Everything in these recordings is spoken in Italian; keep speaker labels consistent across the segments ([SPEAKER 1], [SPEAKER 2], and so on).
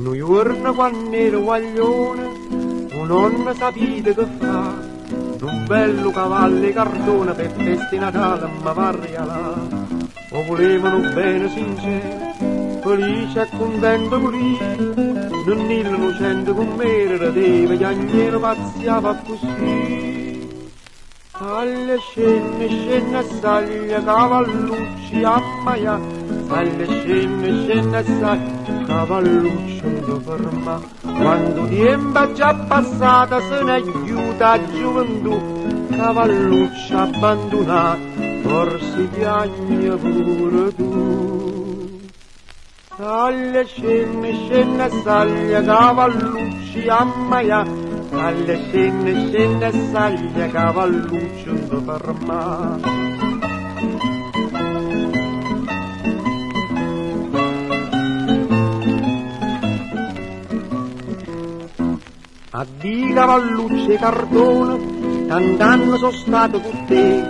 [SPEAKER 1] Noi giorno quando ero guaglione, un nonna sapete che fa, un bello cavallo cardone per feste Natale ma va a regalare. O volevano bene sincero, felice e contento morire, non innocente con me radeva, gli agnelli pazziava così. Alle scene, scene a saglia, cavallucci a maia, alle scene, scene a saglia, cavallucci non ferma. Quando tempo è già passata se ne aiuta a gioventù, cavallucci abbandonato, forse piagni pure tu. Alle scene, scene a saglia, cavallucci a maia, alle scene, scene a saglia, cavallucci non ferma. Addio cavallucci e cardone, tant'anni sono stato con te,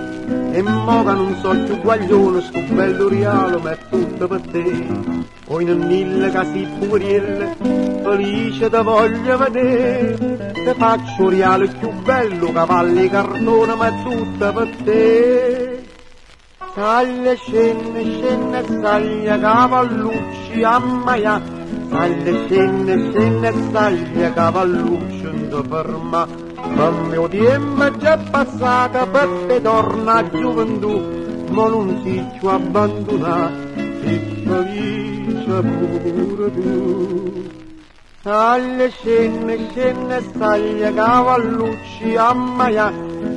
[SPEAKER 1] e mo che non so più guaglione, sto bello rialo, ma è tutto per te. Poi non mille casi purielle, felice te voglio vedere, te faccio riale più bello, cavalli è tutto per te. Saglia, scenne, scenne, saglia, cavallucci, ammaia, saglia, scenne, scenne, saglia, cavallucci, non ferma. Ma il mio tempo già passato, per te torna gioventù, ma non si ci abbandona, si felice pure. Saglia, scenne, scenne, saglia, cavallucci, ammaia,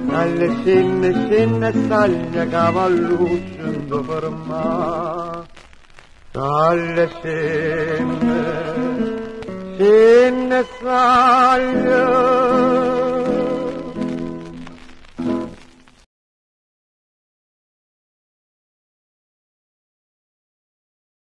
[SPEAKER 1] alle scenne, scenne, saglia, cavallucci, non ferma. Alle scenne, scenne,